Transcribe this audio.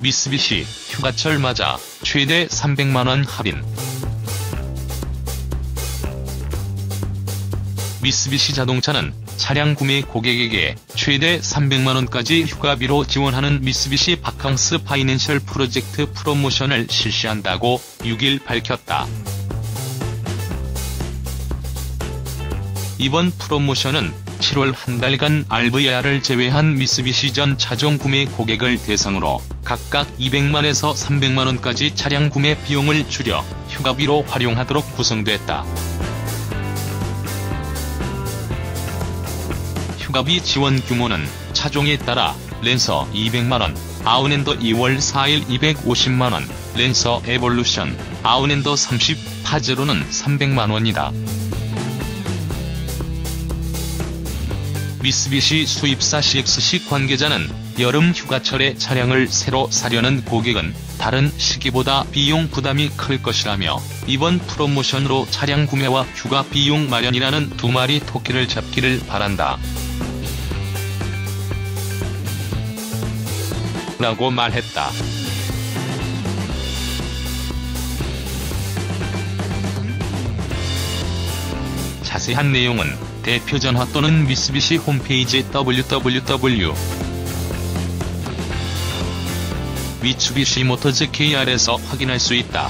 미쓰비시 휴가철 맞아 최대 300만원 할인. 미쓰비시 자동차는 차량 구매 고객에게 최대 300만원까지 휴가비로 지원하는 미쓰비시 바캉스 financial 프로젝트 프로모션을 실시한다고 6일 밝혔다. 이번 프로모션은 7월 한 달간 RVR을 제외한 미쓰비시 전 차종 구매 고객을 대상으로 각각 200만에서 300만원까지 차량 구매 비용을 줄여 휴가비로 활용하도록 구성됐다. 휴가비 지원 규모는 차종에 따라 랜서 200만원, 아웃랜더 2.4 250만원, 랜서 에볼루션, 아웃랜더 30, 파제로는 300만원이다. 미쓰비시 수입사 CXC 관계자는 여름 휴가철에 차량을 새로 사려는 고객은 다른 시기보다 비용 부담이 클 것이라며 이번 프로모션으로 차량 구매와 휴가 비용 마련이라는 두 마리 토끼를 잡기를 바란다. 라고 말했다. 자세한 내용은 대표 전화 또는 미쓰비시 홈페이지 www. 미츠비시 모터즈 KR에서 확인할 수 있다.